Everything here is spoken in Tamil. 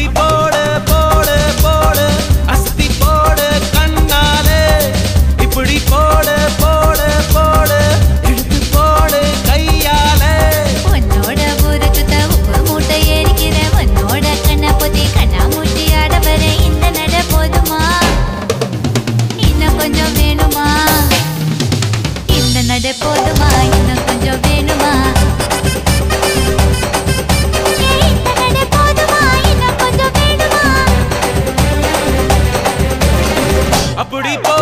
அப்படி போட போட போட அஸ்தி போட கண்ணாலே. இப்படி போட போட போட எடுத்து போட கையாலே. உன்னோட ஊருக்குத்த உப்பு மூட்டை எரிக்கிற உன்னோட கண்ண பொத்தி கண்ணா மூட்டி ஆடவர இந்த நட போதுமா? இன்னும் கொஞ்சம் வேணுமா? இந்த நட போதுமா? இன்னும் அப்படி போ